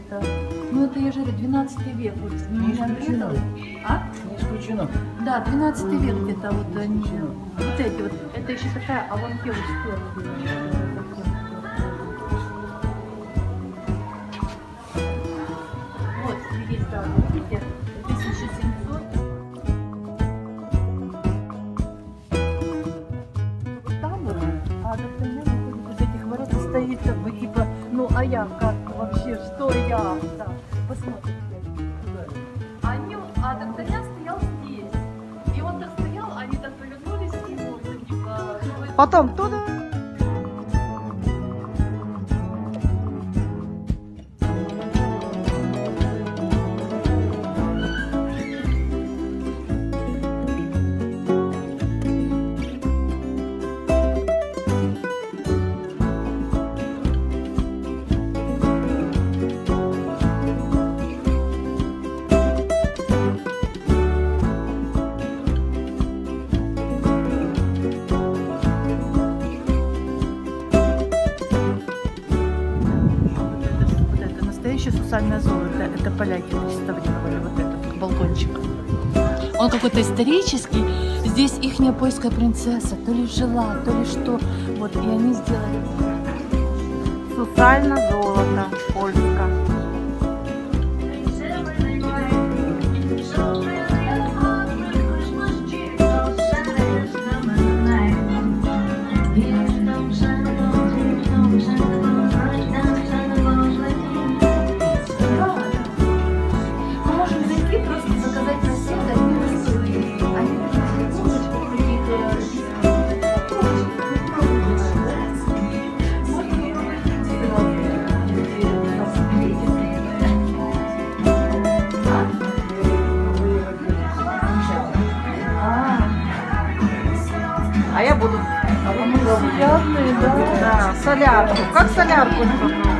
это. Ну это я же говорю, 12 век. Вот, Не исключено. А? Не исключено. Да, 12 век где-то вот они. Вот эти вот. Это еще такая авантюра Вот, есть, да, видите, 1700. Вот там вот, а и стоит типа, ну а я как вообще, что я? Да, посмотрите. Они, а Д'Артаньян стоял здесь. И он так стоял, они так повернулись нему, ну, типа, Потом туда. Настоящее сусальное золото. Это поляки реставрировали вот этот балкончик. Он какой-то исторический. Здесь ихняя польская принцесса то ли жила, то ли что. Вот, и они сделали. Сусальна золото. Польська. А я буду. Приятные, да. Да, солярку. Как солярку не попробовать?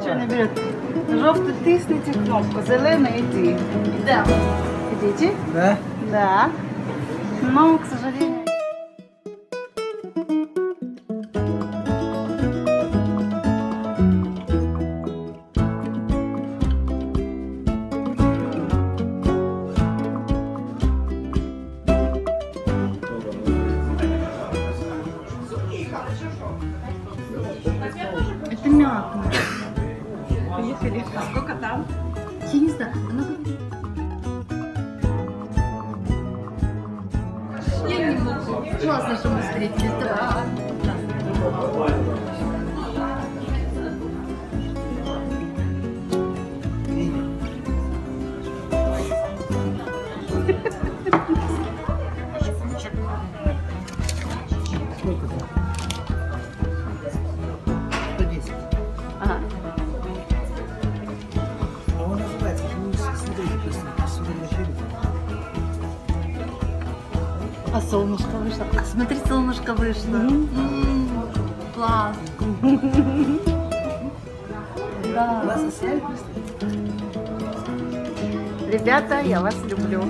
Нічого не берете. Жовтий тисніть кнопку, зелений іди. Да. Идите? Да? Да. Но, к сожалению... Я не знаю, она говорит. Я не могу. Классно, что мы встретились. Да. А солнышко вышло. А, смотри, солнышко вышло. М, Класс. Да. Классно сняли, Ребята, я вас люблю.